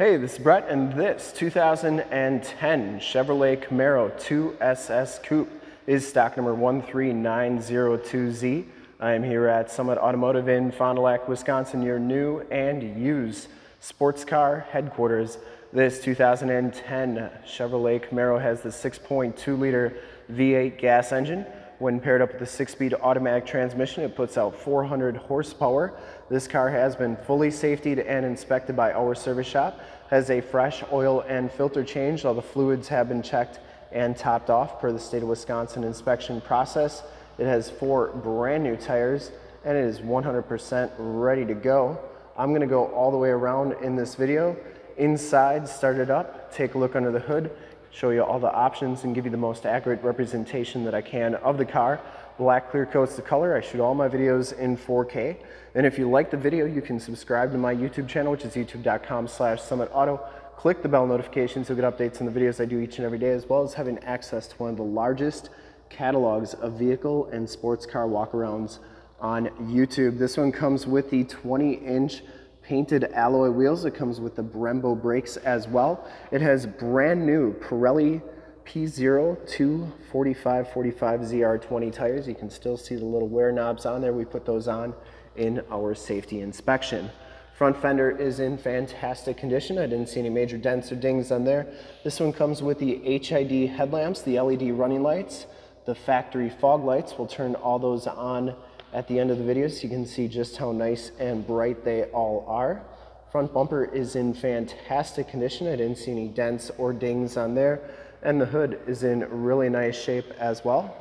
Hey, this is Brett, and this 2010 Chevrolet Camaro 2SS Coupe is stock number 13902Z. I am here at Summit Automotive in Fond du Lac, Wisconsin, your new and used sports car headquarters. This 2010 Chevrolet Camaro has the 6.2 liter V8 gas engine. When paired up with a six-speed automatic transmission, it puts out 400 horsepower. This car has been fully safetied and inspected by our service shop, has a fresh oil and filter change. All the fluids have been checked and topped off per the state of Wisconsin inspection process. It has four brand new tires and it is 100% ready to go. I'm gonna go all the way around in this video. Inside, start it up, take a look under the hood, show you all the options and give you the most accurate representation that I can of the car. Black clear coat's the color. I shoot all my videos in 4K. And if you like the video, you can subscribe to my YouTube channel, which is youtube.com slash summitauto. Click the bell notifications, you'll get updates on the videos I do each and every day, as well as having access to one of the largest catalogs of vehicle and sports car walkarounds on YouTube. This one comes with the 20 inch painted alloy wheels. It comes with the Brembo brakes as well. It has brand new Pirelli P Zero 245 45 ZR20 tires. You can still see the little wear knobs on there. We put those on in our safety inspection. Front fender is in fantastic condition. I didn't see any major dents or dings on there. This one comes with the HID headlamps, the LED running lights, the factory fog lights. We'll turn all those on at the end of the video so you can see just how nice and bright they all are. Front bumper is in fantastic condition. I didn't see any dents or dings on there. And the hood is in really nice shape as well.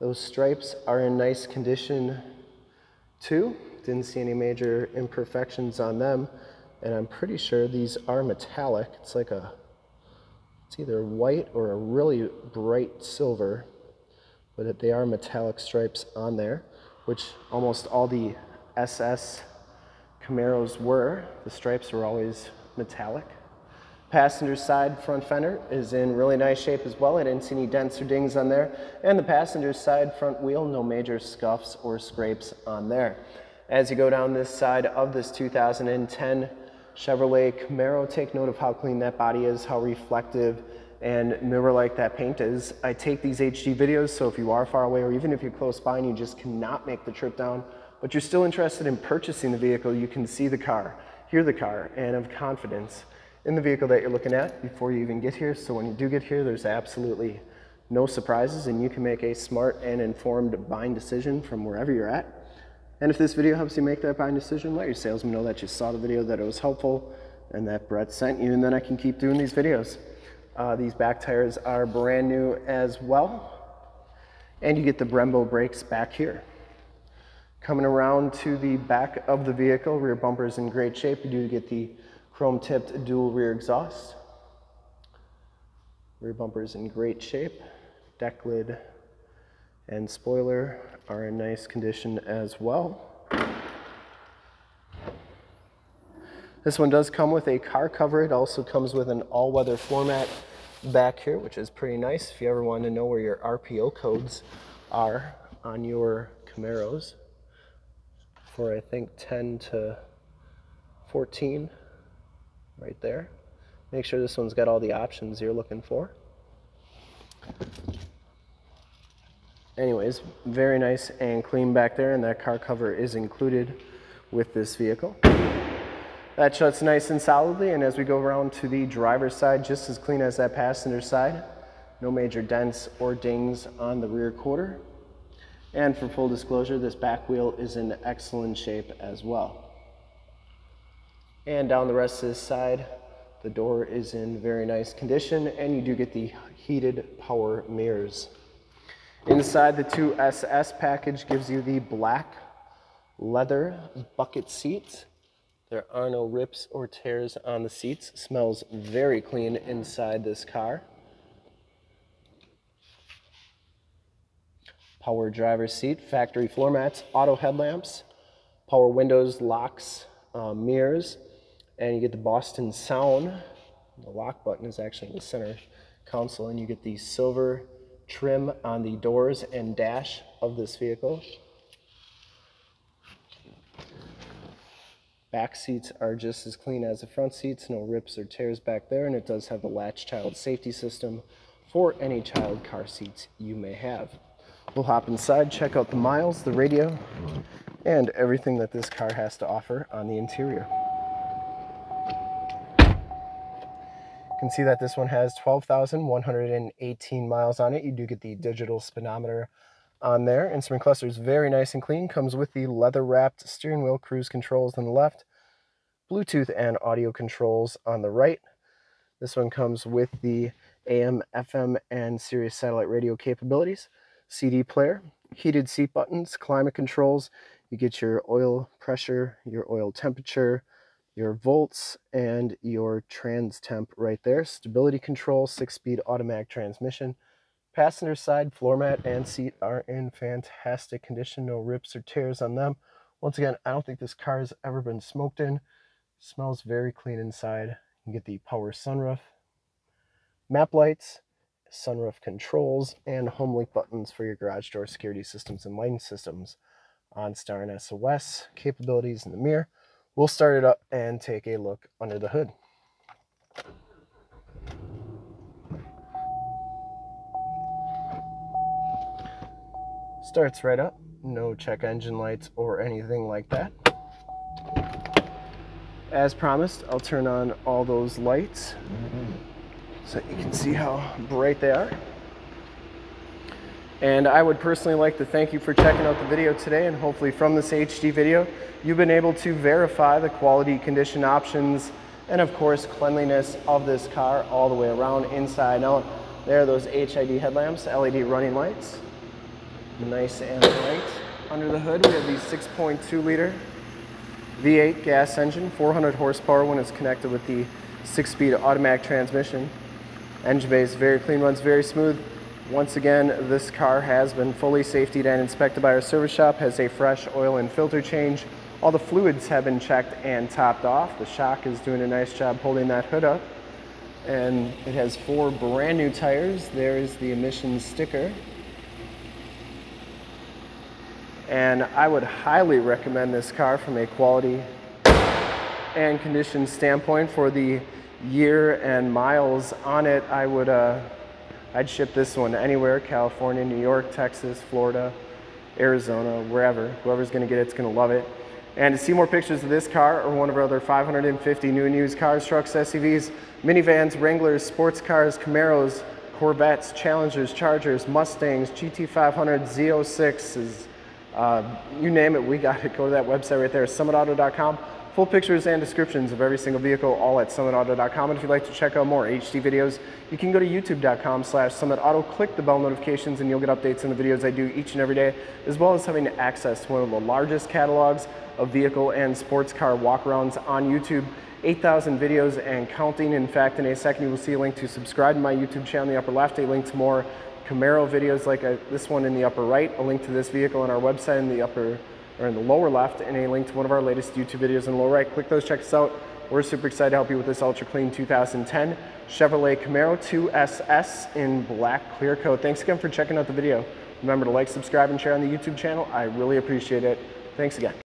Those stripes are in nice condition too. Didn't see any major imperfections on them. And I'm pretty sure these are metallic. It's like a, it's either white or a really bright silver, but they are metallic stripes on there which almost all the SS Camaros were. The stripes were always metallic. Passenger side front fender is in really nice shape as well. I didn't see any dents or dings on there. And the passenger side front wheel, no major scuffs or scrapes on there. As you go down this side of this 2010 Chevrolet Camaro, take note of how clean that body is, how reflective and mirror like that paint is. I take these HD videos, so if you are far away or even if you're close by and you just cannot make the trip down, but you're still interested in purchasing the vehicle, you can see the car, hear the car, and have confidence in the vehicle that you're looking at before you even get here. So when you do get here, there's absolutely no surprises and you can make a smart and informed buying decision from wherever you're at. And if this video helps you make that buying decision, let your salesman know that you saw the video, that it was helpful, and that Brett sent you, and then I can keep doing these videos. Uh, these back tires are brand new as well. And you get the Brembo brakes back here. Coming around to the back of the vehicle, rear bumper is in great shape. You do get the chrome tipped dual rear exhaust. Rear bumper is in great shape. Deck lid and spoiler are in nice condition as well. This one does come with a car cover. It also comes with an all-weather floor mat back here, which is pretty nice if you ever want to know where your RPO codes are on your Camaros for I think 10 to 14 right there. Make sure this one's got all the options you're looking for. Anyways, very nice and clean back there and that car cover is included with this vehicle. Uh, that shuts nice and solidly, and as we go around to the driver's side, just as clean as that passenger side. No major dents or dings on the rear quarter. And for full disclosure, this back wheel is in excellent shape as well. And down the rest of this side, the door is in very nice condition, and you do get the heated power mirrors. Inside the 2SS package gives you the black leather bucket seats there are no rips or tears on the seats. Smells very clean inside this car. Power driver seat, factory floor mats, auto headlamps, power windows, locks, uh, mirrors, and you get the Boston Sound. The lock button is actually in the center console, and you get the silver trim on the doors and dash of this vehicle. Back seats are just as clean as the front seats, no rips or tears back there, and it does have the latch child safety system for any child car seats you may have. We'll hop inside, check out the miles, the radio, and everything that this car has to offer on the interior. You can see that this one has 12,118 miles on it. You do get the digital speedometer on there. Instrument cluster is very nice and clean. Comes with the leather wrapped steering wheel cruise controls on the left, Bluetooth and audio controls on the right. This one comes with the AM, FM, and Sirius satellite radio capabilities, CD player, heated seat buttons, climate controls. You get your oil pressure, your oil temperature, your volts, and your trans temp right there. Stability control, six speed automatic transmission. Passenger side floor mat and seat are in fantastic condition. No rips or tears on them. Once again, I don't think this car has ever been smoked in. Smells very clean inside. You get the power sunroof, map lights, sunroof controls, and home link buttons for your garage door security systems and lighting systems. OnStar and SOS capabilities in the mirror. We'll start it up and take a look under the hood. Starts right up, no check engine lights or anything like that. As promised, I'll turn on all those lights so you can see how bright they are. And I would personally like to thank you for checking out the video today and hopefully from this HD video, you've been able to verify the quality, condition options, and of course cleanliness of this car all the way around, inside and out. There are those HID headlamps, LED running lights nice and light. Under the hood, we have the 6.2 liter V8 gas engine, 400 horsepower when it's connected with the six-speed automatic transmission. Engine bay is very clean, runs very smooth. Once again, this car has been fully safetied and inspected by our service shop, has a fresh oil and filter change. All the fluids have been checked and topped off. The shock is doing a nice job holding that hood up. And it has four brand new tires. There is the emissions sticker and I would highly recommend this car from a quality and condition standpoint for the year and miles on it. I would, uh, I'd ship this one anywhere, California, New York, Texas, Florida, Arizona, wherever. Whoever's gonna get it, it's gonna love it. And to see more pictures of this car or one of our other 550 new and used cars, trucks, SUVs, minivans, Wranglers, sports cars, Camaros, Corvettes, Challengers, Chargers, Mustangs, GT500, Z06s, uh, you name it, we got it. Go to that website right there, summitauto.com. Full pictures and descriptions of every single vehicle, all at summitauto.com. And if you'd like to check out more HD videos, you can go to youtube.com slash summitauto, click the bell notifications, and you'll get updates on the videos I do each and every day, as well as having access to one of the largest catalogs of vehicle and sports car walkarounds on YouTube. 8,000 videos and counting. In fact, in a second, you will see a link to subscribe to my YouTube channel in the upper left, a link to more Camaro videos like a, this one in the upper right, a link to this vehicle on our website in the upper or in the lower left, and a link to one of our latest YouTube videos in the lower right. Click those, check us out. We're super excited to help you with this ultra clean 2010 Chevrolet Camaro 2SS in black clear coat. Thanks again for checking out the video. Remember to like, subscribe, and share on the YouTube channel. I really appreciate it. Thanks again.